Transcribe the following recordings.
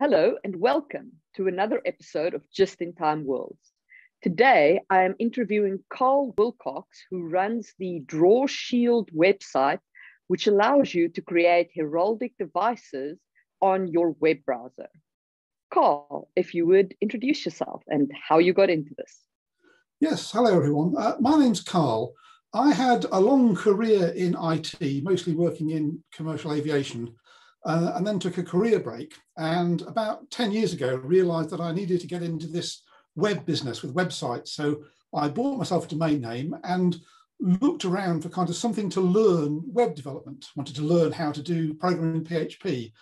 Hello and welcome to another episode of Just in Time Worlds. Today I am interviewing Karl Wilcox, who runs the DrawShield website, which allows you to create heraldic devices on your web browser. Karl, if you would introduce yourself and how you got into this. Yes, hello everyone. Uh, my name's Karl. I had a long career in IT, mostly working in commercial aviation, uh, and then took a career break. And about 10 years ago, realized that I needed to get into this web business with websites. So I bought myself a domain name and looked around for kind of something to learn web development, wanted to learn how to do programming in PHP.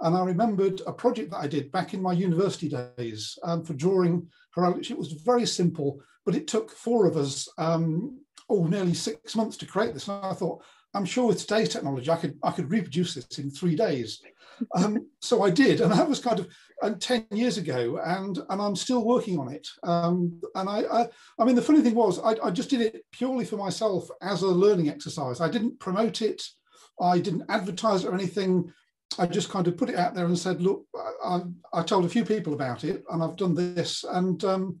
And I remembered a project that I did back in my university days um, for drawing heraldic. It was very simple, but it took four of us um, oh, nearly six months to create this. And I thought, I'm sure with today's technology, I could I could reproduce this in three days. Um, so I did, and that was kind of uh, ten years ago, and and I'm still working on it. Um, and I, I, I mean, the funny thing was, I, I just did it purely for myself as a learning exercise. I didn't promote it, I didn't advertise it or anything. I just kind of put it out there and said, look, I, I told a few people about it, and I've done this, and um,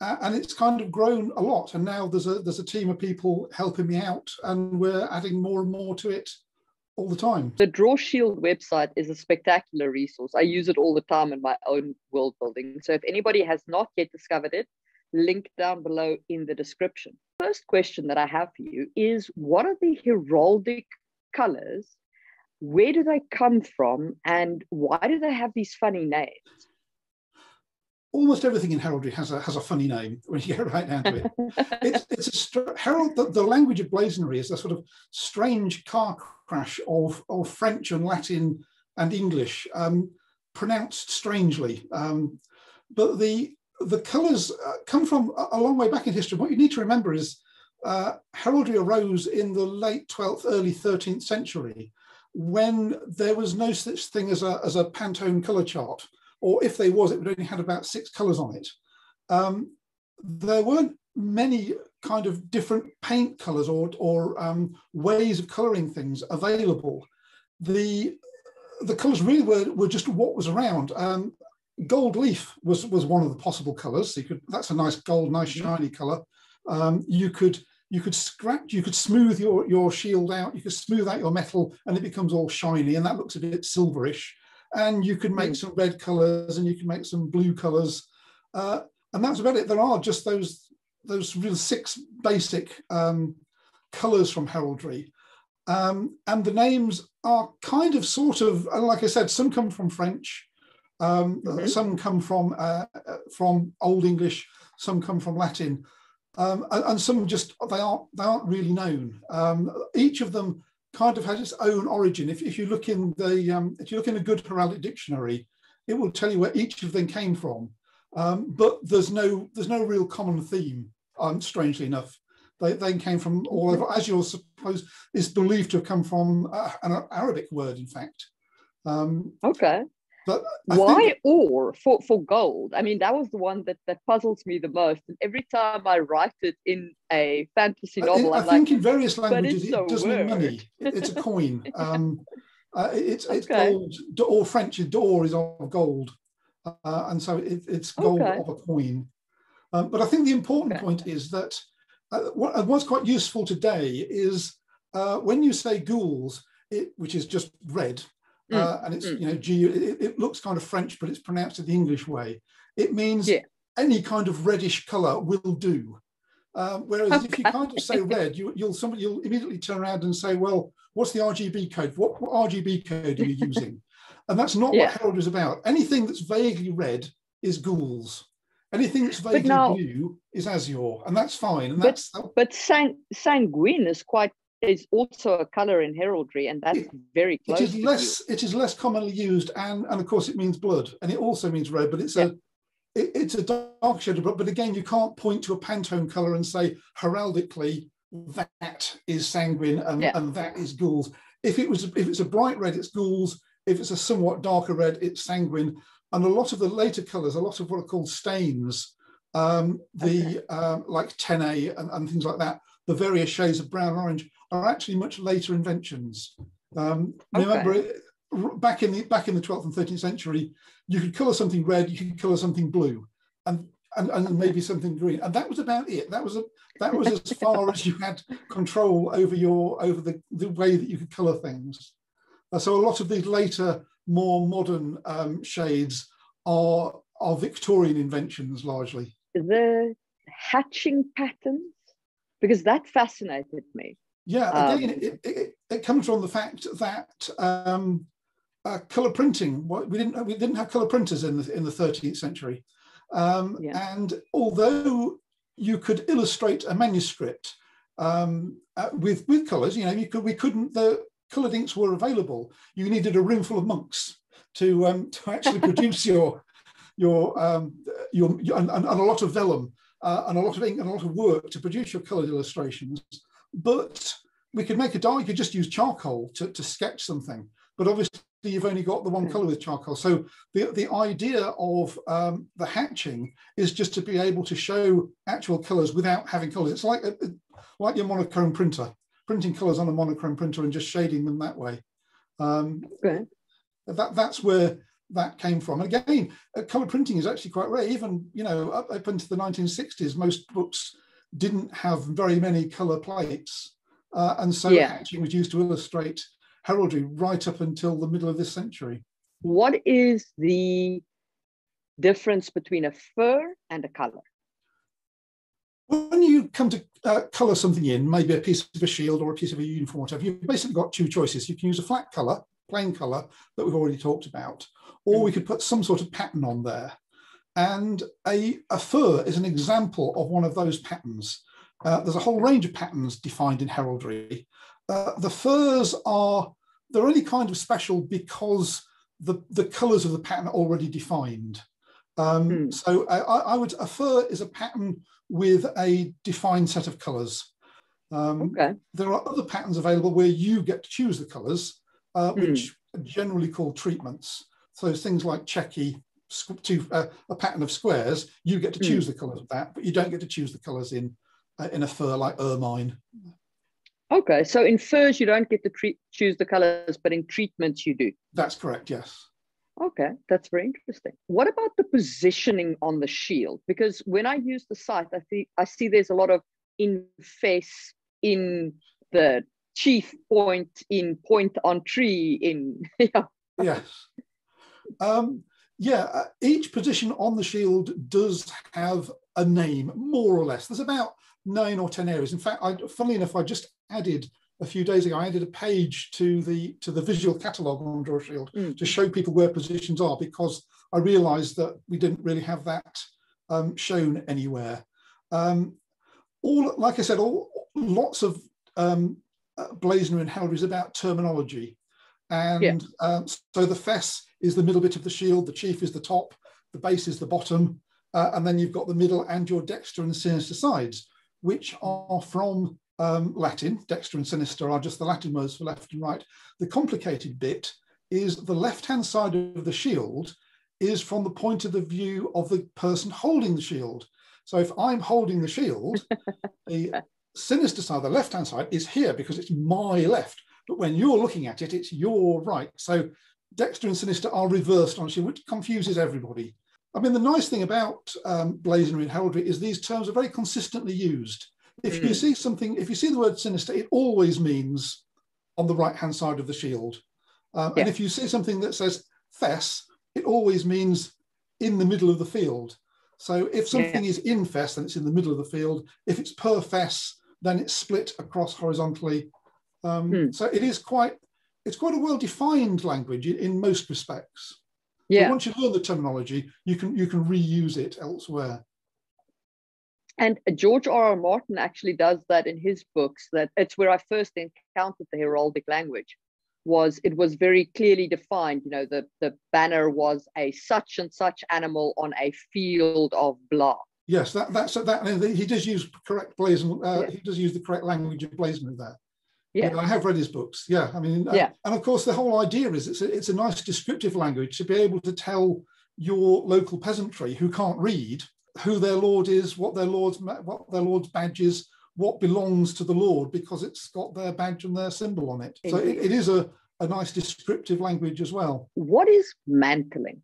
Uh, and it's kind of grown a lot. And now there's a there's a team of people helping me out, and we're adding more and more to it all the time. The DrawShield website is a spectacular resource. I use it all the time in my own world building. So if anybody has not yet discovered it, link down below in the description. First question that I have for you is what are the heraldic colors? Where do they come from and why do they have these funny names? Almost everything in heraldry has a has a funny name when you get right down to it. it's it's a herald. The, the, language of blazonry is a sort of strange car crash of of French and Latin and English, um, pronounced strangely. Um, but the the colours uh, come from a, a, long way back in history. What you need to remember is uh, heraldry arose in the late 12th, early 13th century, when there was no such thing as a as a Pantone colour chart or if there was, it would only had about six colors on it. Um, there weren't many kind of different paint colors or, or um, ways of coloring things available. The, the colors really were, were just what was around. Um, gold leaf was, was one of the possible colors. So you could, that's a nice gold, nice mm-hmm. shiny color. Um, you could you could scratch, you could smooth your, your shield out, you could smooth out your metal and it becomes all shiny and that looks a bit silverish and you can make mm. some red colors and you can make some blue colors. Uh, and that's about it. There are just those those real six basic um, colors from heraldry. Um, and the names are kind of sort of, like I said, some come from French, um, mm-hmm. some come from uh, uh, from Old English, some come from Latin, um, and, and, some just they aren't they aren't really known. Um, each of them kind of has its own origin. If, if you look in the um, if you look in a good heraldic dictionary, it will tell you where each of them came from. Um, but there's no there's no real common theme. Um, strangely enough, they, they came from all over. Azure suppose, is believed to have come from uh, an Arabic word, in fact. Um, okay. But why think, or for, for gold? I mean, that was the one that, that puzzles me the most. And every time I write it in a fantasy novel, I, I think like, in various languages it doesn't mean money. It's a coin. Um, uh, it's it's okay. gold, or French d'or is of gold, uh, and so it, it's gold okay. of a coin. Um, but I think the important okay. point is that uh, what, what's quite useful today is uh, when you say gules, it, which is just red, Mm. Uh, and it's mm. you know G. It, it, looks kind of French, but it's pronounced in the English way. It means yeah. any kind of reddish color will do. Um, whereas okay. if you kind of say red, you, will somebody you'll immediately turn around and say, well, what's the RGB code? What, what RGB code are you using? and that's not yeah. what Herald is about. Anything that's vaguely red is gules. Anything that's vaguely now, blue is azure, and that's fine. And but, that's but sang, sanguine is quite is also a color in heraldry, and that's it, very close. It is less. You. It is less commonly used, and and of course it means blood, and it also means red, but it's yeah. a it, it's a dark shade of blood. But again, you can't point to a Pantone color and say heraldically that is sanguine and, yeah. and that is gules. If it was if it's a bright red, it's gules. If it's a somewhat darker red, it's sanguine. And a lot of the later colors, a lot of what are called stains, um, the okay. um, like tenné and, and things like that, the various shades of brown and orange are actually much later inventions. Um, okay. Remember, back in the back in the 12th and 13th century, you could colour something red, you could colour something blue, and and, and maybe something green, and that was about it. That was a, that was as far as you had control over your over the, the way that you could colour things. Uh, so a lot of these later, more modern um, shades are are Victorian inventions largely. The hatching patterns, because that fascinated me. Yeah, again, um, it, it, it, comes from the fact that um, uh, color printing. We didn't we didn't have color printers in the in the 13th century, um, yeah. and although you could illustrate a manuscript um, uh, with with colors, you know, you could we couldn't the colored inks were available. You needed a room full of monks to um, to actually produce your your um, your, your and, and, a lot of vellum uh, and a lot of ink and a lot of work to produce your colored illustrations. But we could make a die. You could just use charcoal to, to sketch something. But obviously, you've only got the one hmm. color with charcoal. So the, the idea of um, the hatching is just to be able to show actual colors without having colors. It's like a, like your monochrome printer, printing colors on a monochrome printer and just shading them that way. Um, okay. That that's where that came from. And again, uh, color printing is actually quite rare. Even you know up, up into the 1960s, most books didn't have very many color plates, uh, and so yeah. hatching was used to illustrate heraldry right up until the middle of this century. What is the difference between a fur and a color? When you come to uh, colour something in, maybe a piece of a shield or a piece of a uniform, whatever, you've basically got two choices. You can use a flat colour, plain colour that we've already talked about, or we could put some sort of pattern on there. And a, a fur is an example of one of those patterns. Uh, there's a whole range of patterns defined in heraldry. Uh, the furs are, they're only kind of special because the, the colours of the pattern are already defined. Um, hmm. So I, I, would, a fur is a pattern with a defined set of colours. Um, okay. There are other patterns available where you get to choose the colours, uh, hmm. which are generally called treatments. So things like checky, to, uh, a pattern of squares, you get to hmm. choose mm. the colours of that, but you don't get to choose the colours in uh, in a fur like ermine. Okay, so in furs you don't get to treat, choose the colours, but in treatments you do. That's correct. Yes. Okay, that's very interesting. What about the positioning on the shield? Because when I use the site, I see I see there's a lot of in fess in the chief point in point on tree in yeah. Yes. Um, yeah, uh, each position on the shield does have a name, more or less. There's about nine or ten areas. In fact, I, funnily enough, I just added a few days ago. I added a page to the to the visual catalogue on DrawShield mm. to show people where positions are because I realised that we didn't really have that um, shown anywhere. Um, all, like I said, all lots of um, uh, blazonry and heraldry is about terminology. And yeah. um, so the fess is the middle bit of the shield, the chief is the top, the base is the bottom, uh, and then you've got the middle and your dexter and sinister sides, which are from um, Latin. Dexter and sinister are just the Latin words for left and right. The complicated bit is the left-hand side of the shield is from the point of the view of the person holding the shield. So if I'm holding the shield, the sinister side, the left-hand side, is here because it's my left. But when you're looking at it, it's your right. So Dexter and Sinister are reversed on you, which confuses everybody. I mean, the nice thing about um, blazonry and heraldry is these terms are very consistently used. If mm. you see something, if you see the word sinister, it always means on the right hand side of the shield. Um, yeah. And if you see something that says fess, it always means in the middle of the field. So if something yeah. is in fess, then it's in the middle of the field. If it's per fess, then it's split across horizontally um, hmm. So it is quite it's quite a well-defined language in, most respects. Yeah. So once you learn the terminology, you can you can reuse it elsewhere. And George R. R. Martin actually does that in his books. That it's where I first encountered the heraldic language. Was it was very clearly defined. You know, the the banner was a such and such animal on a field of blah. Yes, that that's that. He does use correct blazon. Uh, yeah. He does use the correct language of blazonry there. Yeah. I have read his books. Yeah. I mean, yeah. and of course, the whole idea is it's a, it's a nice descriptive language to be able to tell your local peasantry who can't read who their lord is, what their lord's what their lord's badge is, what belongs to the lord because it's got their badge and their symbol on it. So it, it is a, a nice descriptive language as well. What is mantling?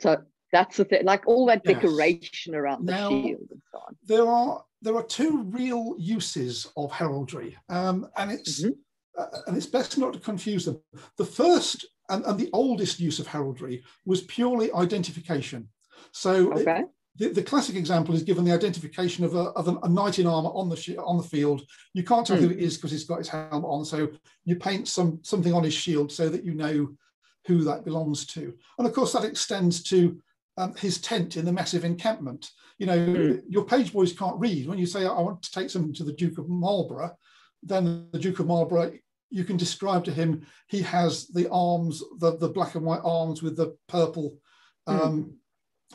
So that's the thing, like all that Yes. decoration around Now- the shield and so on. there are there are two real uses of heraldry, um, and it's Mhm. uh, and it's best not to confuse them. The first and, and the oldest use of heraldry was purely identification. So it- the, the classic example is given the identification of a, of a, a knight in armor on the shi- on the field. You can't tell who it is because he's got his helmet on. So you paint some something on his shield so that you know who that belongs to. And of course, that extends to um, his tent in the massive encampment. You know, Mm. your page boys can't read. When you say, I want to take something to the Duke of Marlborough, then the Duke of Marlborough, you can describe to him, he has the arms, the, the black and white arms with the purple, um,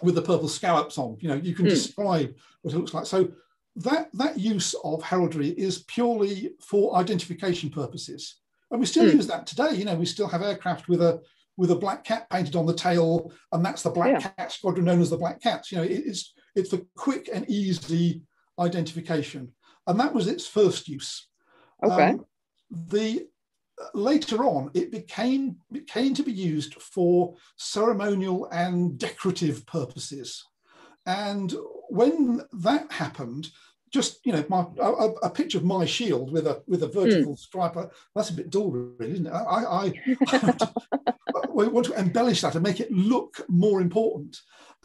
with the purple scallops on. You know, you can Mm. describe what it looks like. So that, that use of heraldry is purely for identification purposes. And we still Mm. use that today. You know, we still have aircraft with a with a black cat painted on the tail, and that's the black Yeah. cat squadron known as the Black Cats. You know, it's it's for quick and easy identification, and that was its first use. Okay. Um, the later on, it became it came to be used for ceremonial and decorative purposes, and when that happened, just you know, my a, a picture of my shield with a with a vertical stripe. uh, That's a bit dull, really, isn't it? I, I, we want to embellish that and make it look more important,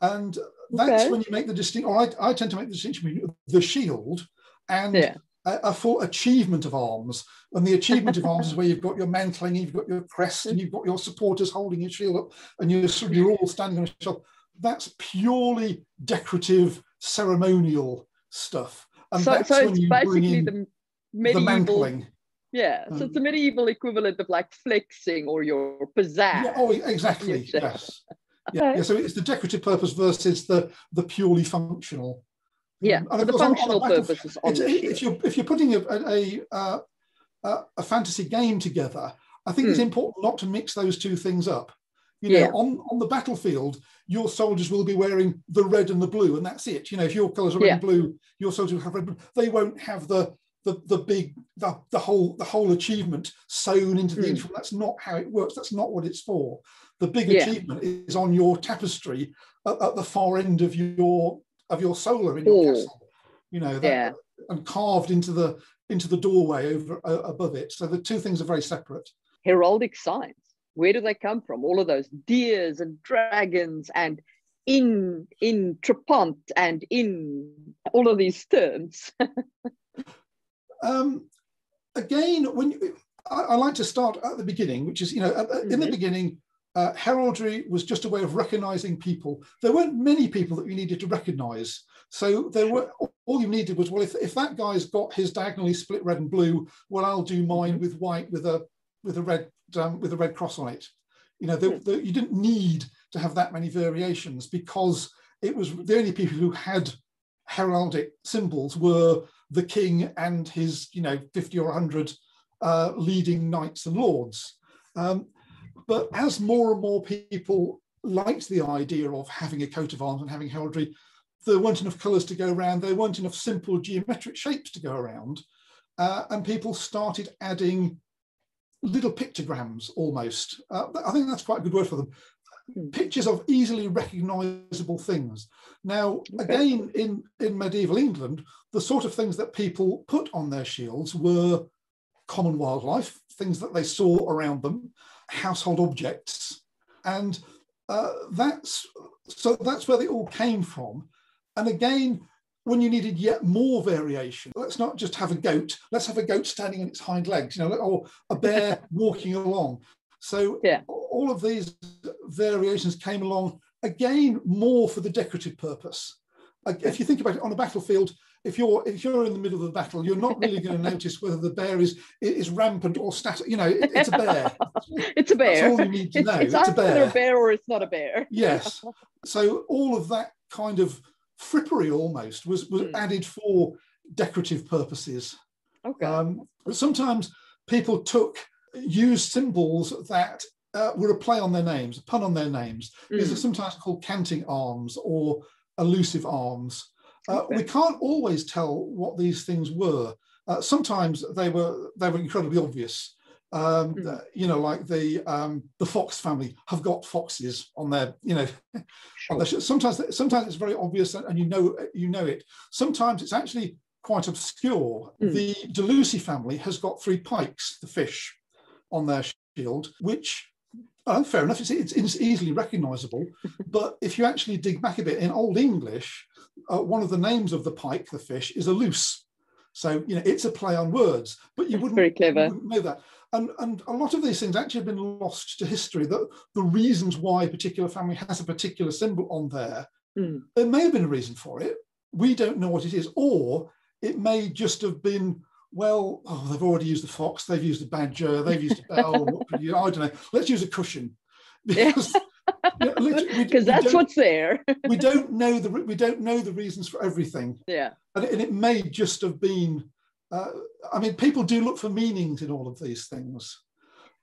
and that's Okay. when you make the distinction. Or I, I tend to make the distinction between the shield and Yeah. a, a full achievement of arms. And the achievement of arms is where you've got your mantling, you've got your crest, and you've got your supporters holding your shield up, and you're, you're all standing on a shelf. That's purely decorative, ceremonial stuff. And so that's so when it's you bring basically in the the, medieval. mantling. Yeah. So it's the Um, medieval equivalent of like flexing or your pizzazz. Yeah, oh, exactly. Yes, yeah. Okay. yeah, so it's the decorative purpose versus the the purely functional. Yeah, Um, so of the course, on- on functional battle- purpose is on it's- the if you're if you're putting a a, a, a, a fantasy game together, I think it's Hmm. important not to mix those two things up. You know, Yeah. on, on the battlefield, your soldiers will be wearing the red and the blue, and that's it. You know, if your colours are red Yeah. and blue, your soldiers will have red. and blue. They won't have the the, the big the, the whole the whole achievement sewn into the uniform. That's not how it works. That's not what it's for. The big Yeah. achievement is on your tapestry at, at the far end of your of your solar in your castle. You know, that, Yeah. and carved into the into the doorway over uh, above it. So the two things are very separate. heraldic signs. Where do they come from? All of those deers and dragons and in in Trapont and in all of these terms. Um, again, when you, I, I like to start at the beginning, which is you know at- in the Mhm. beginning, uh, heraldry was just a way of recognizing people. There weren't many people that you needed to recognize. So there were all you needed was well, if, if that guy's got his diagonally split red and blue, well, I'll do mine with white with a with a red um, with a red cross on it. You know, the, Hmm. the, you didn't need to have that many variations because it was the only people who had heraldic symbols were the king and his, you know, 50 or 100 uh, leading knights and lords. Um, but as more and more people liked the idea of having a coat of arms and having heraldry, there weren't enough colours to go around, there weren't enough simple geometric shapes to go around, uh, and people started adding little pictograms almost. Uh, I think that's quite a good word for them. Hmm. Pictures of easily recognizable things. Now, again, in, in medieval England, the sort of things that people put on their shields were common wildlife, things that they saw around them, household objects, and uh, that's so that's where they all came from. And again, when you needed yet more variation, let's not just have a goat. Let's have a goat standing on its hind legs, you know, or a bear walking along. So Yeah. all of these variations came along again more for the decorative purpose. If you think about it on a battlefield, if you're if you're in the middle of the battle, you're not really going to notice whether the bear is is rampant or static. You know, it- it's a bear. it's a That's bear. all you need to It's, know. it's It's a either bear. a bear or it's not a bear. Yes. So all of that kind of frippery almost was was Hmm. added for decorative purposes. Okay. Um, but sometimes people took used symbols that uh, were a play on their names, a pun on their names. These are Mm. sometimes called canting arms or allusive arms. Uh, Okay. We can't always tell what these things were. Uh, sometimes they were they were incredibly obvious. Um, mm. you know, like the um, the Fox family have got foxes on their, you know, sure. their sometimes sometimes it's very obvious and you know you know it. Sometimes it's actually quite obscure. Mm. The De Lucy family has got three pikes, the fish, on their shield, which uh, fair enough, it's, it's, it's easily recognizable. but if you actually dig back a bit, in Old English, uh, one of the names of the pike, the fish, is a luce. So, you know, it's a play on words, but you wouldn't, very clever. Wouldn't know that. And, and a lot of these things actually have been lost to history. That the reasons why a particular family has a particular symbol on there, mm. there may have been a reason for it. We don't know what it is, or it may just have been well, oh, they've already used the fox, they've used the badger, they've used a bell. I don't know. Let's use a cushion because because that's what's there. we don't know the we don't know the reasons for everything. Yeah, and, and it may just have been. Uh, I mean, people do look for meanings in all of these things.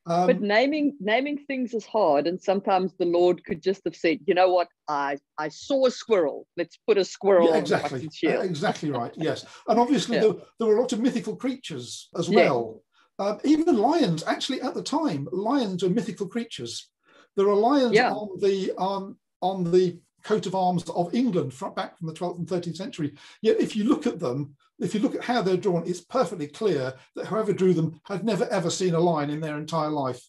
Um, but naming naming things is hard, and sometimes the Lord could just have said, "You know what? I I saw a squirrel. Let's put a squirrel." Yeah, exactly, uh, exactly right. Yes, and obviously yeah. there, there were a lot of mythical creatures as well. Yeah. Um, even lions, actually, at the time, lions were mythical creatures. There are lions on the um, on the coat of arms of England from, back from the 12th and 13th century. Yet, if you look at them, if you look at how they're drawn, it's perfectly clear that whoever drew them had never ever seen a lion in their entire life.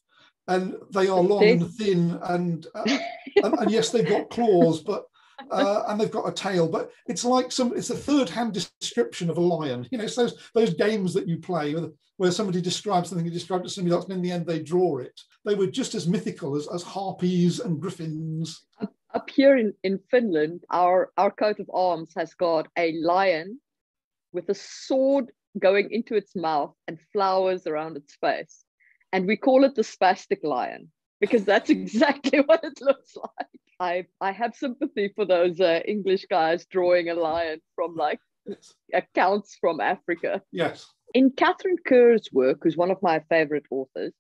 And they are long and thin, and, uh, and, and yes, they've got claws, but uh, and they've got a tail. But it's like some it's a third-hand description of a lion. You know, it's those those games that you play where, where somebody describes something, you describe it to somebody else, and in the end they draw it. They were just as mythical as, as harpies and griffins up here in, in Finland, our, our coat of arms has got a lion with a sword going into its mouth and flowers around its face. And we call it the spastic lion because that's exactly what it looks like. I, I have sympathy for those uh, English guys drawing a lion from like accounts from Africa. Yes. In Katharine Kerr's work, who's one of my favorite authors,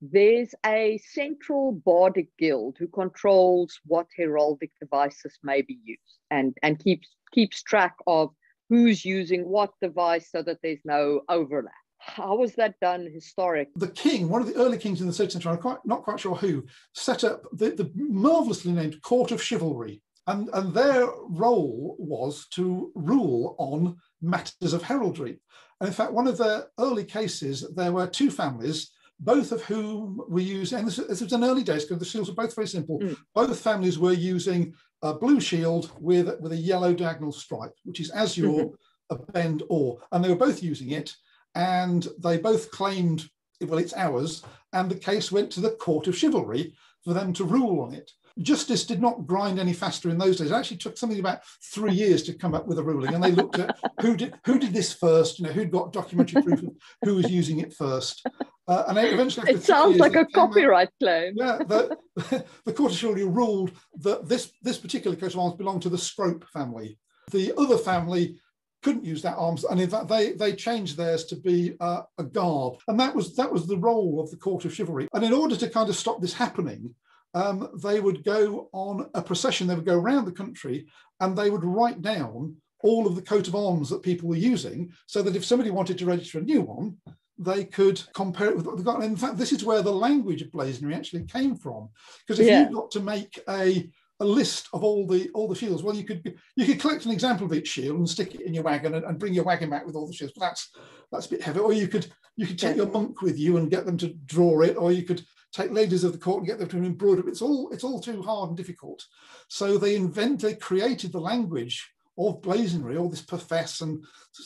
there's a central bardic guild who controls what heraldic devices may be used and, and keeps keeps track of who's using what device so that there's no overlap. How was that done historically? The king, one of the early kings in the 13th century, I'm quite, not quite sure who, set up the, the marvelously named Court of Chivalry. And, and their role was to rule on matters of heraldry. And in fact, one of the early cases, there were two families both of whom were using, and this, this was in early days because the shields were both very simple. Mm. Both families were using a blue shield with, with a yellow diagonal stripe, which is azure, mm-hmm. a bend or, and they were both using it. And they both claimed, well, it's ours. And the case went to the court of chivalry for them to rule on it. Justice did not grind any faster in those days. It actually took something about three years to come up with a ruling, and they looked at who did who did this first. You know, who'd got documentary proof of who was using it first. Uh, and eventually, it sounds years, like a copyright out, claim. Yeah, the, the Court of Chivalry ruled that this this particular coat of arms belonged to the Scrope family. The other family couldn't use that arms, and in fact, they they changed theirs to be uh, a garb, and that was that was the role of the Court of Chivalry. And in order to kind of stop this happening, um, they would go on a procession, they would go around the country and they would write down all of the coat of arms that people were using so that if somebody wanted to register a new one, they could compare it with what they've got. in fact, this is where the language of blazonry actually came from. Because if yeah. you got to make a, a list of all the all the shields, well, you could you could collect an example of each shield and stick it in your wagon and, and bring your wagon back with all the shields. But that's that's a bit heavy. Or you could you could take your monk with you and get them to draw it, or you could take ladies of the court and get them to embroider. It's all it's all too hard and difficult. So they invented, they created the language of blazonry, all this per fess and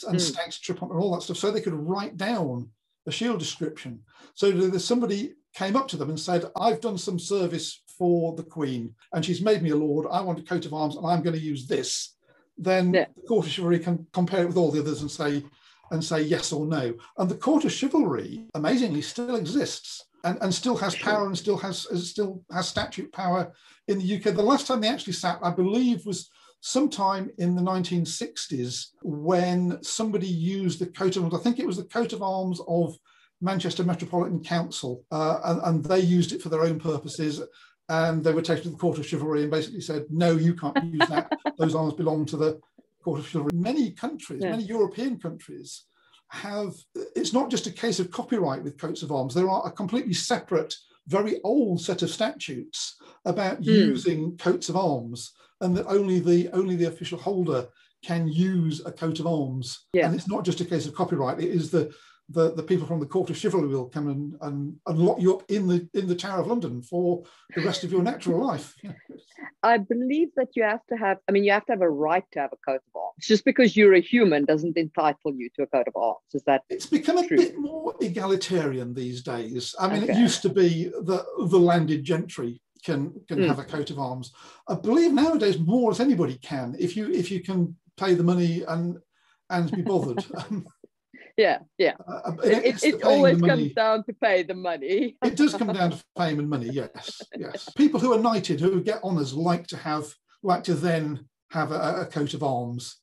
and mm. stag's trip and all that stuff, so they could write down a shield description. So there's somebody came up to them and said, "I've done some service for the Queen, and she's made me a lord. I want a coat of arms, and I'm going to use this." Then yeah. the court of chivalry can compare it with all the others and say and say yes or no. And the court of chivalry, amazingly, still exists and, and still has power and still has still has statute power in the UK. The last time they actually sat, I believe, was sometime in the 1960s when somebody used the coat of arms. I think it was the coat of arms of Manchester Metropolitan Council, uh, and, and, they used it for their own purposes. And they were taken to the Court of Chivalry and basically said, "No, you can't use that. Those arms belong to the Court of Chivalry." Many countries, yeah. many European countries, have, it's not just a case of copyright with coats of arms, there are a completely separate, very old set of statutes about mm. using coats of arms and that only the only the official holder can use a coat of arms. Yeah. And it's not just a case of copyright, it is the the, the people from the court of chivalry will come and, and, and lock you up in the in the Tower of London for the rest of your natural life. I believe that you have to have, I mean, you have to have a right to have a coat of arms. Just because you're a human doesn't entitle you to a coat of arms. Is that It's become a bit more egalitarian these days. I mean, okay. it used to be that the landed gentry can can mm. have a coat of arms. I believe nowadays more as anybody can, if you if you can pay the money and and be bothered. yeah, yeah. Uh, it, it, it always comes down to pay the money. it does come down to fame and money. Yes, yes. People who are knighted, who get honours, like to have, like to then have a, a coat of arms.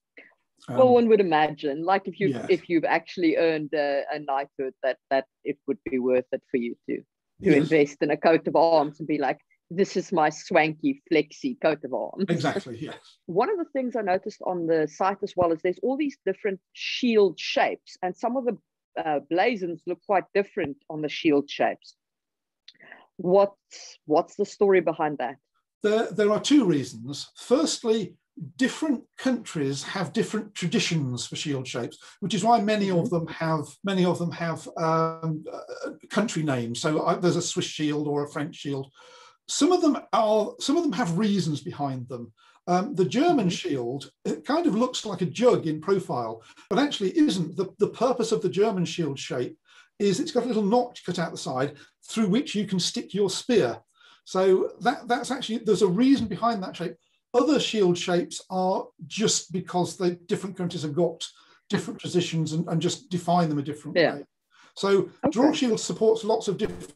Um, well, one would imagine, like if you if you've actually earned a, a, knighthood, that that it would be worth it for you to to yes. invest in a coat of arms and be like, this is my swanky, flexy coat of arms. Exactly, yes. One of the things I noticed on the site as well is there's all these different shield shapes, and some of the uh, blazons look quite different on the shield shapes. What's, what's the story behind that? There, there are two reasons. Firstly, different countries have different traditions for shield shapes, which is why many of mm-hmm. them have many of them have um, uh, country names. So uh, there's a Swiss shield or a French shield some of them are some of them have reasons behind them. Um, the German mm-hmm. shield it kind of looks like a jug in profile, but actually isn't. The, the purpose of the German shield shape is it's got a little notch cut out the side through which you can stick your spear. So that that's actually there's a reason behind that shape. Other shield shapes are just because the different countries have got different positions and, and just define them a different yeah. way. So okay. DrawShield supports lots of different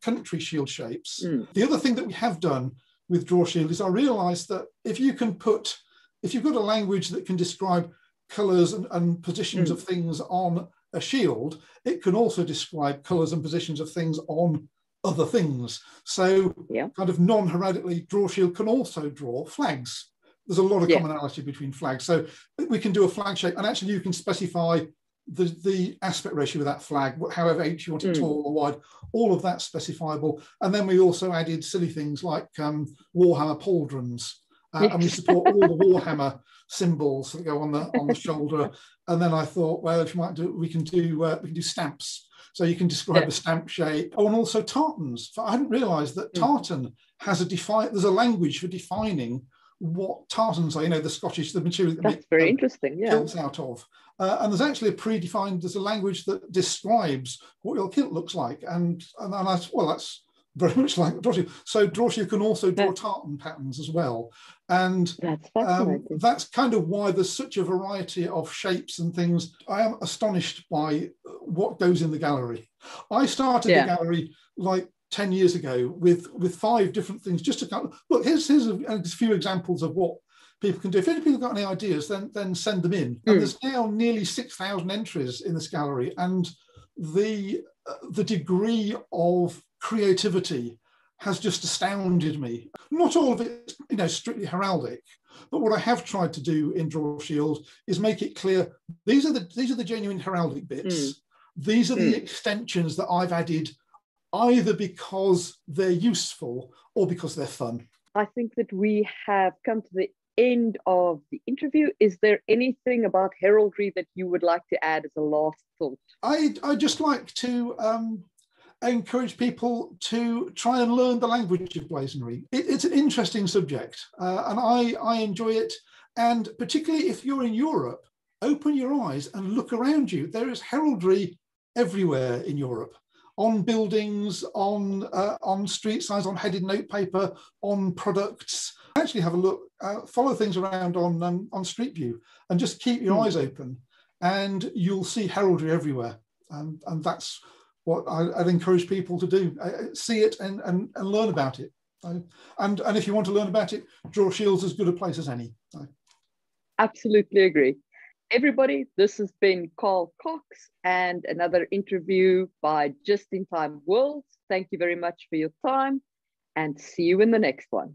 country shield shapes. Mm. The other thing that we have done with DrawShield is I realized that if you can put, if you've got a language that can describe colors and, and positions mm. of things on a shield, it can also describe colors and positions of things on other things. So yeah. kind of non-heraldically DrawShield can also draw flags. There's a lot of yeah. commonality between flags. So we can do a flag shape and actually you can specify the, the aspect ratio of that flag, however H you want it mm. tall or wide, all of that specifiable. And then we also added silly things like um, Warhammer pauldrons. Uh, and we support all the Warhammer symbols that go on the on the shoulder. And then I thought, well, if you might do, we can do uh, we can do stamps. So you can describe yeah. a stamp shape. Oh, and also tartans. I hadn't realised that hmm. tartan has a define. There's a language for defining what tartans are. You know, the Scottish, the material that That's very interesting. Yeah, out of. Uh, and there's actually a predefined, there's a language that describes what your kilt looks like. And, and, and I, well, that's very much like DrawShield. So DrawShield can also draw tartan patterns as well. And that's, um, that's kind of why there's such a variety of shapes and things. I am astonished by what goes in the gallery. I started yeah. the gallery like 10 years ago with, with five different things just to kind of, look, here's, here's a, a few examples of what people can do. If any people got any ideas, then then send them in. Mm. And hmm. there's now nearly six thousand entries in this gallery, and the uh, the degree of creativity has just astounded me. Not all of it, you know, strictly heraldic, but what I have tried to do in DrawShield is make it clear these are the these are the genuine heraldic bits. Mm. These are mm. the hmm. extensions that I've added either because they're useful or because they're fun. I think that we have come to the end of the interview, is there anything about heraldry that you would like to add as a last thought? I I just like to um, encourage people to try and learn the language of blazonry. It, it's an interesting subject, uh, and I I enjoy it. And particularly if you're in Europe, open your eyes and look around you. There is heraldry everywhere in Europe on buildings, on uh, on street signs, on headed notepaper, on products. Actually, have a look, uh, follow things around on um, on Street View, and just keep your mm. eyes open, and you'll see heraldry everywhere. And, and that's what I, would encourage people to do: uh, see it and, and, and learn about it. and and if you want to learn about it, DrawShield's as good a place as any. Absolutely agree everybody. This has been Karl Cox and another interview by Just in Time Worlds. Thank you very much for your time and see you in the next one.